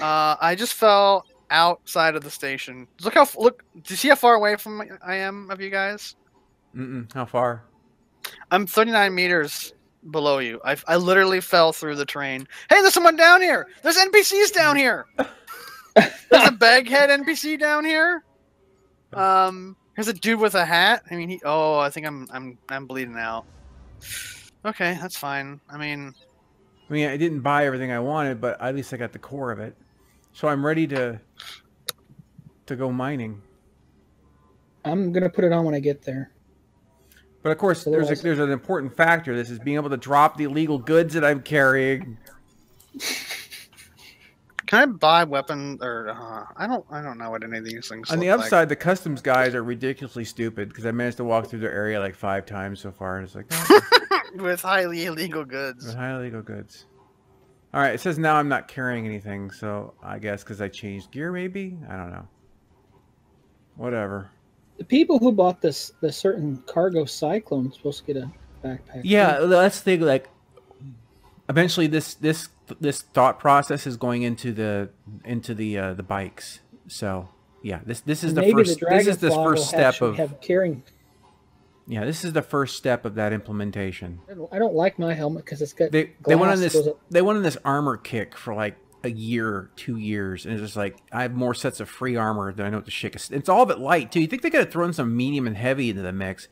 Uh, I just fell outside of the station. Look how look. Do you see how far away from I am of you guys? Mm-mm. How far? I'm 39 meters below you. I, I literally fell through the train. Hey, there's someone down here. There's NPCs down here. there's a baghead NPC down here. Um, there's a dude with a hat. I mean, he. Oh, I think I'm I'm I'm bleeding out. Okay, that's fine. I mean, I mean, I didn't buy everything I wanted, but at least I got the core of it. So I'm ready to to go mining. I'm gonna put it on when I get there. But of course, there's a, there's an important factor. This is being able to drop the illegal goods that I'm carrying. can I buy weapon or uh, I don't I don't know what any of these things. Are. On the look like. upside, the customs guys are ridiculously stupid because I managed to walk through their area like five times so far, and it's like oh, with highly illegal goods. with high illegal goods. All right, it says now I'm not carrying anything, so I guess because I changed gear, maybe I don't know. Whatever. The people who bought this the certain cargo cyclone supposed to get a backpack. Yeah, that's the thing. Like, eventually, this this this thought process is going into the into the uh, the bikes. So yeah, this this is the first. this is the first step of have carrying. Yeah. This is the first step of that implementation. I don't, I don't like my helmet because it's got. They they went on this they went on this armor kick for like a year, two years, and it's just like I have more sets of free armor than I know what to shit It's- It's all but light too. You think they could have thrown some medium and heavy into the mix?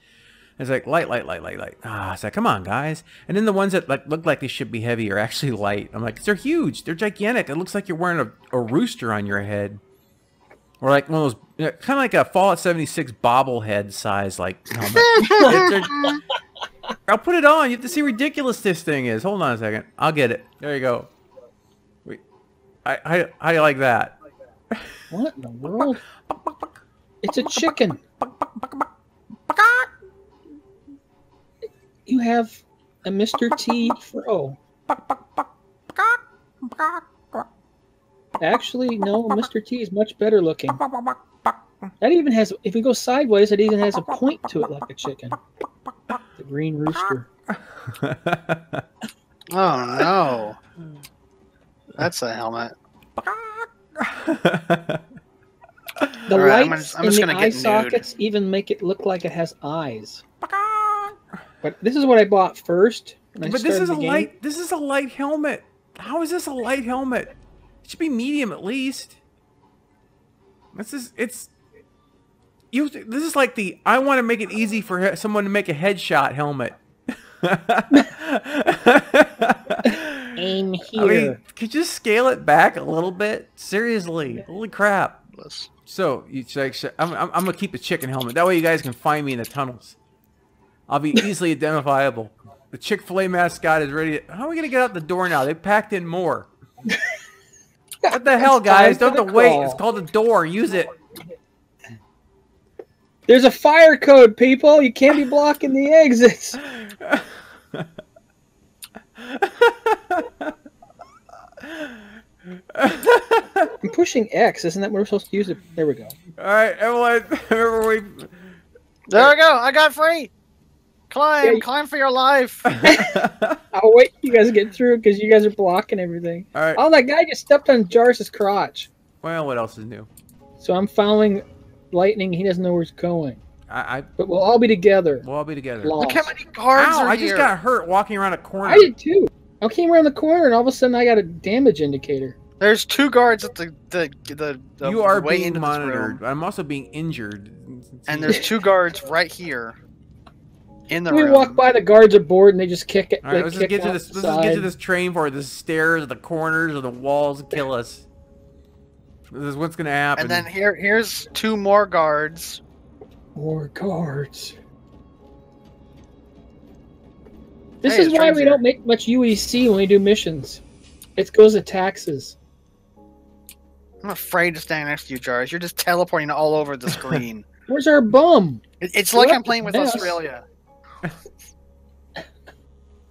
It's like light, light, light, light, light. Ah, it's like come on, guys. And then the ones that like look like they should be heavy are actually light. I'm like, they're huge. They're gigantic. It looks like you're wearing a, a rooster on your head, or like one of those, you know, kind of like a Fallout 76 bobblehead size like helmet. They're- they're- I'll put it on. You have to see how ridiculous this thing is. Hold on a second. I'll get it. There you go. Wait. I I how do you like that? What in the world? It's a chicken. You have a Mr. T Pro. Actually, no, Mr. T is much better looking. That even has, if we go sideways, it even has a point to it like a chicken. The green rooster. Oh no, that's a helmet. The All right, I'm lights I'm in the gonna eye get nude. sockets even make it look like it has eyes. But this is what I bought first. when I but this is a game. light. This is a light helmet. How is this a light helmet? It should be medium at least. This is it's. You. This is like the. I want to make it easy for someone to make a headshot helmet. Aim I here. mean, could you scale it back a little bit? Seriously, holy crap! So you like, I'm, I'm, I'm gonna keep the chicken helmet. That way, you guys can find me in the tunnels. I'll be easily identifiable. The Chick Fil A mascot is ready. To, how are we gonna get out the door now? They packed in more. what the hell, guys? Don't the wait. call. It's called a door. Use it. There's a fire code, people. You can't be blocking the exits. I'm pushing X. Isn't that what we're supposed to use it? There we go. All right, everyone. Remember we. There we go. I got free. Climb, Yeah, you- climb for your life. I'll wait till you guys get through because you guys are blocking everything. All right. Oh, that guy just stepped on Jarvis's crotch. Well, what else is new? So I'm following lightning. He doesn't know where he's going. I, I But we'll all be together. we'll all be together. Lost. Look how many guards Ow! are I here. just got hurt walking around a corner. I did too. I came around the corner and all of a sudden I got a damage indicator. There's two guards at the the the, the you are way being into this room. monitored. I'm also being injured. and there's two guards right here in the we room. walk by, the guards are bored and they just kick it. All right, let's just get to this. Let's just get to this train for the stairs, or the corners, or the walls kill us. This is what's gonna happen. and then here here's two more guards. More guards. This Hey, is why we here. don't make much UEC when we do missions. It goes to taxes. I'm afraid to stand next to you, Jars. You're just teleporting all over the screen. Where's our bum? It- it's like I'm playing with mess? Australia.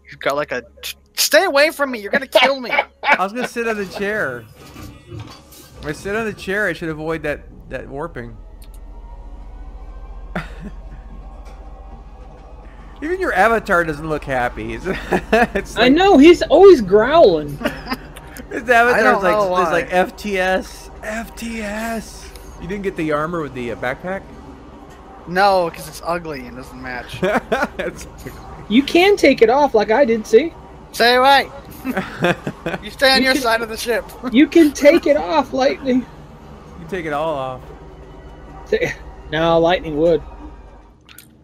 You've got like a. Stay away from me! You're gonna kill me. I was gonna sit on the chair. If I sit on the chair, I should avoid that that warping. Even your avatar doesn't look happy. It's, it's I know he's always growling. Is that what I there's like like. FTS FTS. You didn't get the armor with the uh, backpack? No, because it's ugly and doesn't match. That's You can take it off like I did. See, Stay what? You stay on You your can- side of the ship. you can take it off, lightning. You take it all off. No, lightning would.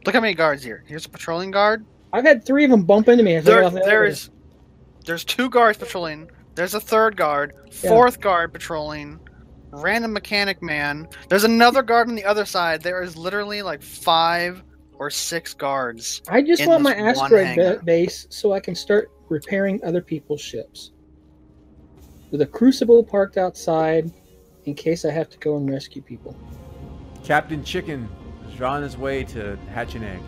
Look how many guards here. Here's a patrolling guard. I've had three of them bump into me. as There, got the there there's two guards patrolling. There's a third guard, Yeah. fourth guard patrolling, random mechanic man. There's another guard on the other side. There is literally like five or six guards. I just want my asteroid ba- base so I can start repairing other people's ships. With a crucible parked outside in case I have to go and rescue people. Captain Chicken is on his way to hatch an egg.